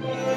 Yeah.